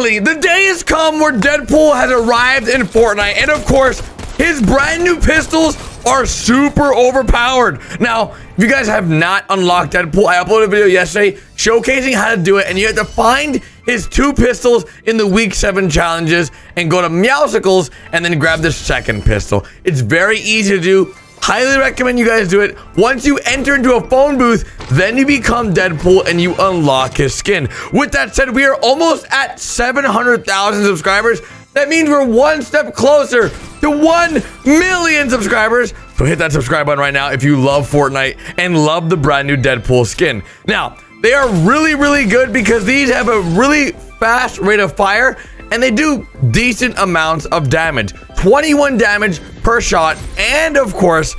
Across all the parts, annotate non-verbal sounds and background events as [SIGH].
Finally, the day has come where Deadpool has arrived in Fortnite. And of course, his brand new pistols are super overpowered. Now, if you guys have not unlocked Deadpool, I uploaded a video yesterday showcasing how to do it. And you have to find his two pistols in the week seven challenges and go to Meowscles and then grab the second pistol. It's very easy to do. Highly recommend you guys do it. Once you enter into a phone booth, then you become Deadpool and you unlock his skin. With that said, we are almost at 700,000 subscribers. That means we're one step closer to 1 million subscribers. So hit that subscribe button right now if you love Fortnite and love the brand new Deadpool skin. Now, they are really, really good because these have a really fast rate of fire and they do decent amounts of damage 21 damage per shot and of course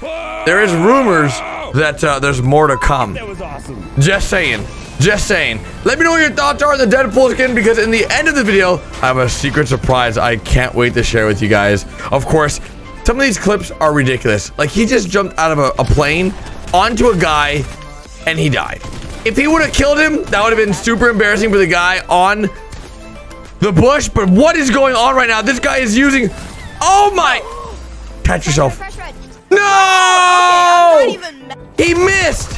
there is rumors that uh, there's more to come That was awesome. just saying just saying let me know what your thoughts are on the deadpool skin because in the end of the video i have a secret surprise i can't wait to share with you guys of course some of these clips are ridiculous like he just jumped out of a, a plane onto a guy and he died if he would have killed him that would have been super embarrassing for the guy on the bush, but what is going on right now? This guy is using. Oh my! Catch yourself. Fresh red. No! Okay, I'm not even. He missed.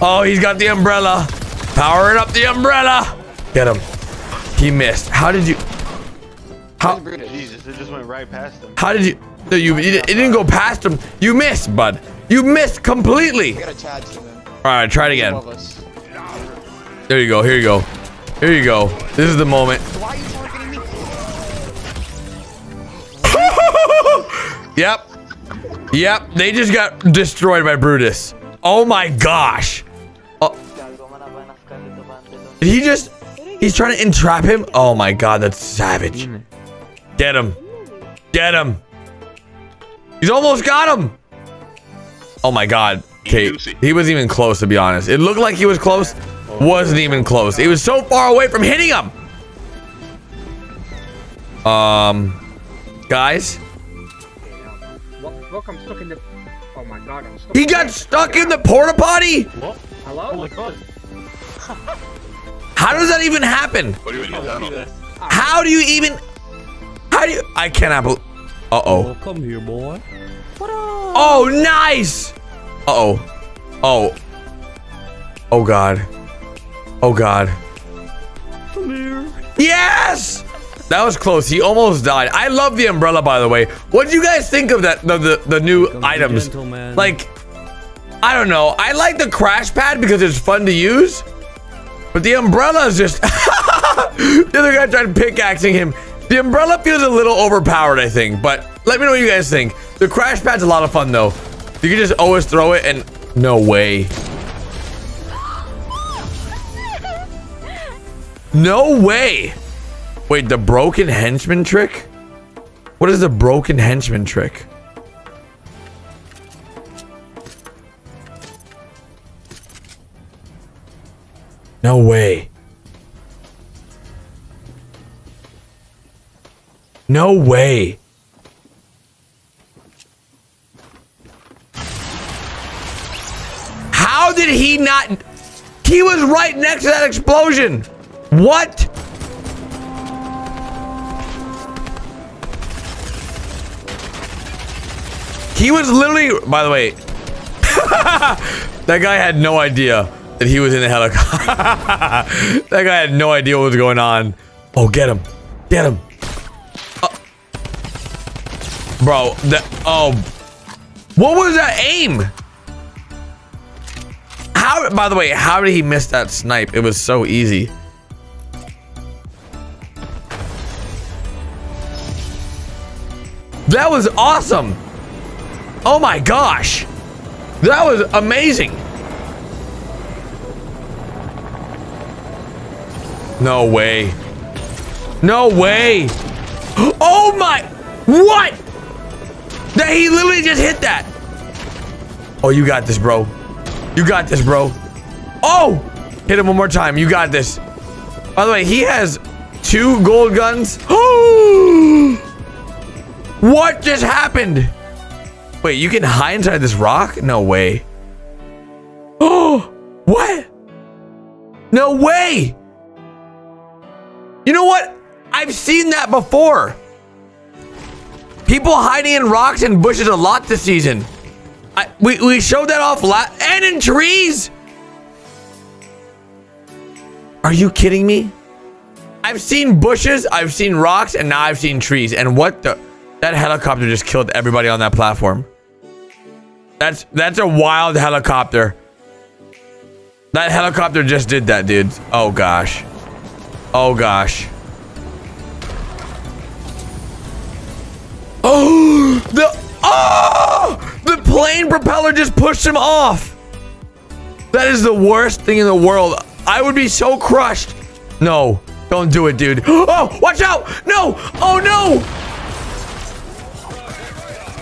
Oh, he's got the umbrella. Powering up the umbrella. Get him. He missed. How did you? How? Jesus, it just went right past him. How did you? No, you. It didn't go past him. You missed, bud. You missed completely. you. All right, try it again. There you go. Here you go. Here you go. This is the moment. Yep. Yep. They just got destroyed by Brutus. Oh my gosh. Oh. Did he just... He's trying to entrap him? Oh my god, that's savage. Get him. Get him. He's almost got him. Oh my god. Okay, he wasn't even close to be honest. It looked like he was close. Wasn't even close. He was so far away from hitting him. Um, guys, Look, I'm stuck in the. Oh my god, I'm stuck. he got stuck in the porta potty. Hello? How does that even happen? What do you mean? How do you even? How do you? I cannot believe. Uh oh. come here, boy. Oh, nice. Uh oh. Oh. Oh god. Oh god. Come here. Yes. That was close. He almost died. I love the umbrella, by the way. What do you guys think of that? The the, the new Come be items. Like, I don't know. I like the crash pad because it's fun to use. But the umbrella is just. [LAUGHS] the other guy tried pickaxing him. The umbrella feels a little overpowered, I think. But let me know what you guys think. The crash pad's a lot of fun, though. You can just always throw it and. No way. No way. Wait, the broken henchman trick? What is the broken henchman trick? No way. No way. How did he not? He was right next to that explosion. What? He was literally, by the way, [LAUGHS] that guy had no idea that he was in the helicopter. [LAUGHS] that guy had no idea what was going on. Oh, get him. Get him. Uh, bro, that, oh. What was that aim? How, by the way, how did he miss that snipe? It was so easy. That was awesome. Oh my gosh. That was amazing. No way. No way. [GASPS] Oh my. What? That he literally just hit that. Oh, you got this, bro. You got this, bro. Oh! Hit him one more time. You got this. By the way, he has two gold guns. [GASPS] what just happened? Wait, you can hide inside this rock? No way. Oh, [GASPS] what? No way. You know what? I've seen that before. People hiding in rocks and bushes a lot this season. I, we, we showed that off last and in trees. Are you kidding me? I've seen bushes, I've seen rocks, and now I've seen trees. And what the? That helicopter just killed everybody on that platform. That's that's a wild helicopter. That helicopter just did that, dude. Oh gosh. Oh gosh. Oh, [GASPS] the oh, the plane propeller just pushed him off. That is the worst thing in the world. I would be so crushed. No, don't do it, dude. [GASPS] Oh, watch out. No. Oh no.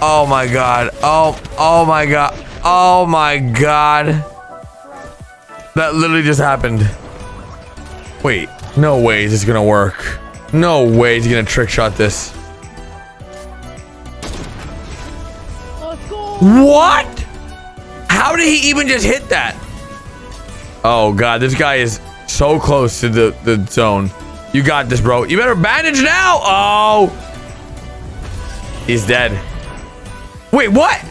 Oh my god. Oh, oh my god. Oh my god. That literally just happened. Wait, no way is this gonna work. No way he's gonna trick shot this. What? How did he even just hit that? Oh god, this guy is so close to the, the zone. You got this, bro. You better bandage now. Oh. He's dead. Wait, what?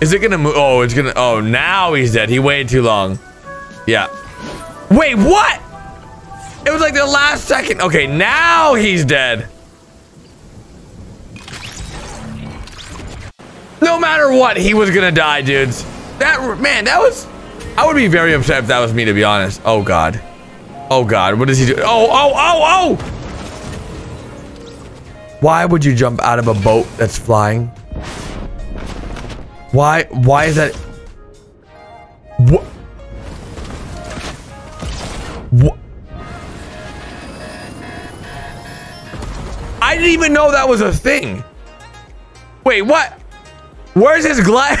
Is it gonna move? Oh, it's gonna. Oh, now he's dead. He waited too long. Yeah. Wait, what? It was like the last second. Okay, now he's dead. No matter what, he was gonna die, dudes. That man, that was. I would be very upset if that was me, to be honest. Oh god. Oh god, what does he do? Oh, oh, oh, oh! Why would you jump out of a boat that's flying? Why? Why is that? What? What? I didn't even know that was a thing. Wait, what? Where's his glide?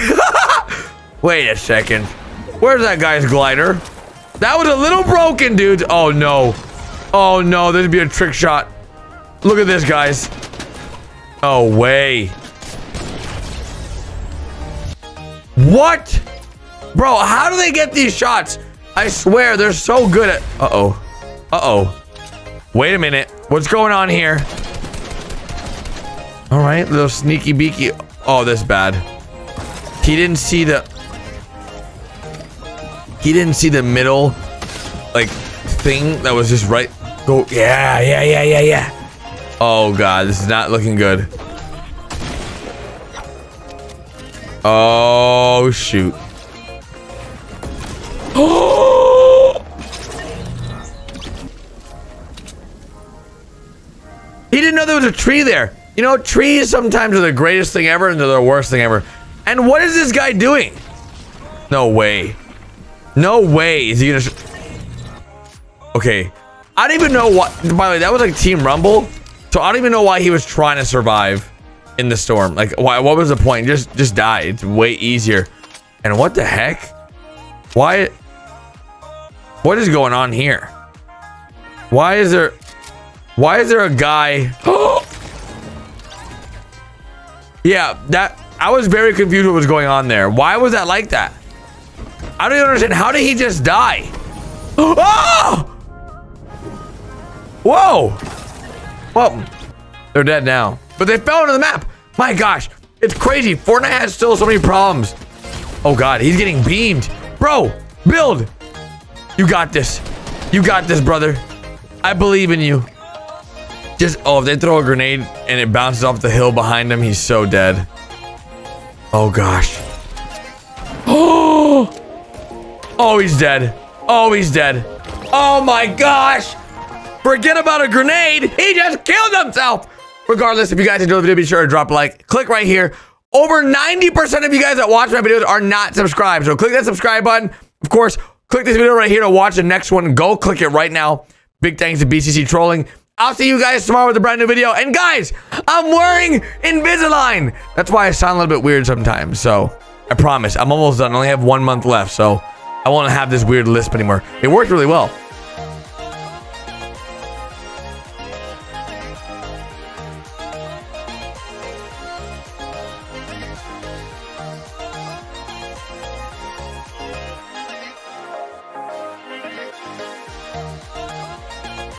[LAUGHS] Wait a second. Where's that guy's glider? That was a little broken, dude. Oh, no. Oh, no. This would be a trick shot. Look at this, guys. No way. What? Bro, how do they get these shots? I swear, they're so good at... Uh-oh. Uh-oh. Wait a minute. What's going on here? All right, little sneaky beaky. Oh, this bad. He didn't see the... He didn't see the middle, like, thing that was just right. Go, yeah, yeah, yeah, yeah, yeah. Oh, God, this is not looking good. Oh, shoot. Oh! [GASPS] He didn't know there was a tree there. You know, trees sometimes are the greatest thing ever and they're the worst thing ever. And what is this guy doing? No way. No way is he gonna... Okay. I don't even know what... By the way, that was like Team Rumble. So I don't even know why he was trying to survive in the storm. Like, why? What was the point? Just, just die. It's way easier. And what the heck? Why? What is going on here? Why is there... Why is there a guy... [GASPS] yeah, that... I was very confused what was going on there. Why was that like that? I don't even understand. How did he just die? Oh! [GASPS] Whoa! Well, they're dead now. But they fell into the map. My gosh, it's crazy. Fortnite has still so many problems. Oh God, he's getting beamed. Bro, build. You got this. You got this, brother. I believe in you. Just, oh, if they throw a grenade and it bounces off the hill behind him, he's so dead. Oh gosh. Oh! [GASPS] Oh, he's dead. Oh, he's dead. Oh my gosh! Forget about a grenade. He just killed himself. Regardless, if you guys enjoyed the video, be sure to drop a like. Click right here. Over 90% of you guys that watch my videos are not subscribed. So click that subscribe button. Of course, click this video right here to watch the next one. Go click it right now. Big thanks to BCC Trolling. I'll see you guys tomorrow with a brand new video. And guys, I'm wearing Invisalign. That's why I sound a little bit weird sometimes. So I promise, I'm almost done. I only have one month left. So I won't have this weird lisp anymore. It worked really well.